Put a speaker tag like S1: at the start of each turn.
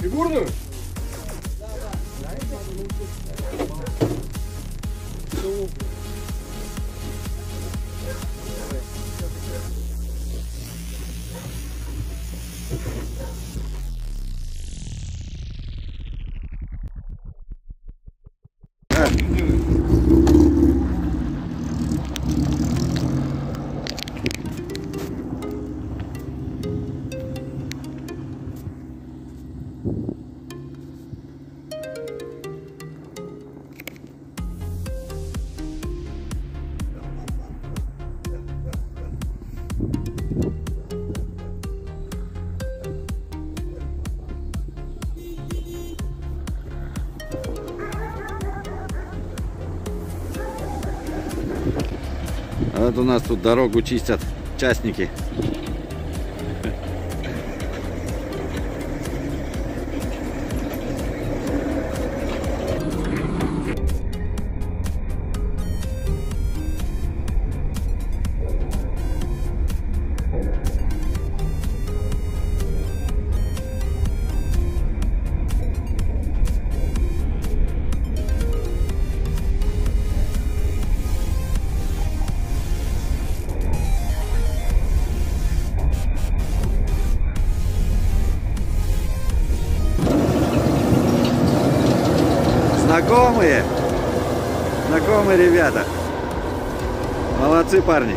S1: Фигурную?
S2: А Вот у нас тут дорогу чистят частники. Знакомые? Знакомые ребята. Молодцы парни.